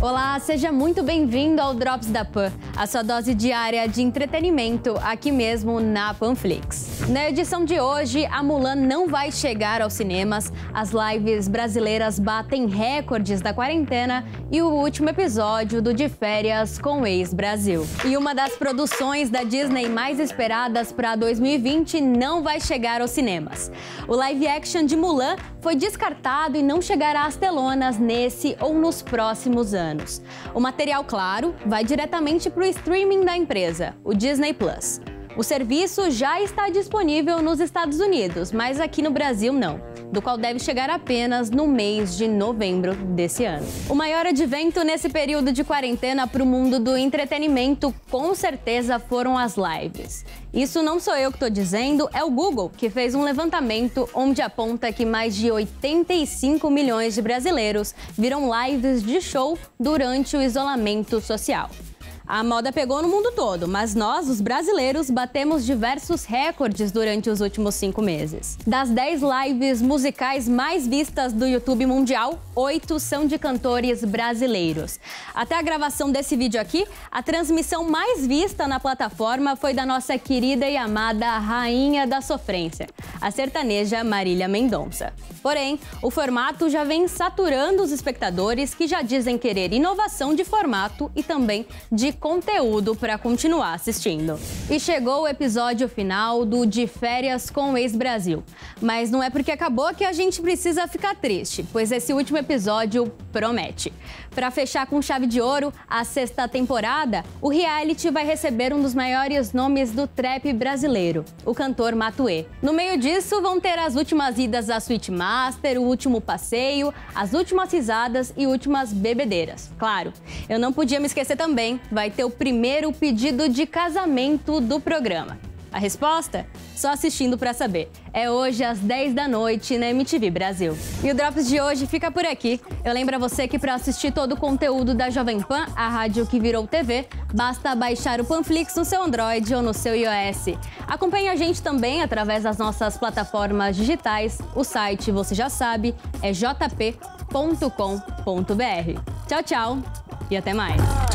Olá, seja muito bem-vindo ao Drops da Pan, a sua dose diária de entretenimento aqui mesmo na Panflix. Na edição de hoje, a Mulan não vai chegar aos cinemas, as lives brasileiras batem recordes da quarentena e o último episódio do De Férias com Ex-Brasil. E uma das produções da Disney mais esperadas para 2020 não vai chegar aos cinemas. O live action de Mulan foi descartado e não chegará às telonas nesse ou nos próximos anos. O material, claro, vai diretamente para o streaming da empresa, o Disney Plus. O serviço já está disponível nos Estados Unidos, mas aqui no Brasil não, do qual deve chegar apenas no mês de novembro desse ano. O maior advento nesse período de quarentena para o mundo do entretenimento, com certeza, foram as lives. Isso não sou eu que estou dizendo, é o Google, que fez um levantamento onde aponta que mais de 85 milhões de brasileiros viram lives de show durante o isolamento social. A moda pegou no mundo todo, mas nós, os brasileiros, batemos diversos recordes durante os últimos cinco meses. Das 10 lives musicais mais vistas do YouTube mundial, oito são de cantores brasileiros. Até a gravação desse vídeo aqui, a transmissão mais vista na plataforma foi da nossa querida e amada Rainha da Sofrência, a sertaneja Marília Mendonça. Porém, o formato já vem saturando os espectadores que já dizem querer inovação de formato e também de conteúdo para continuar assistindo. E chegou o episódio final do De Férias com o Ex-Brasil. Mas não é porque acabou que a gente precisa ficar triste, pois esse último episódio promete. Para fechar com chave de ouro a sexta temporada, o reality vai receber um dos maiores nomes do trap brasileiro, o cantor Matuê. No meio disso, vão ter as últimas idas à Suite Master, o último passeio, as últimas risadas e últimas bebedeiras. Claro, eu não podia me esquecer também, vai vai ter o primeiro pedido de casamento do programa. A resposta? Só assistindo para saber. É hoje às 10 da noite na MTV Brasil. E o Drops de hoje fica por aqui. Eu lembro a você que para assistir todo o conteúdo da Jovem Pan, a rádio que virou TV, basta baixar o Panflix no seu Android ou no seu iOS. Acompanhe a gente também através das nossas plataformas digitais. O site, você já sabe, é jp.com.br. Tchau, tchau e até mais.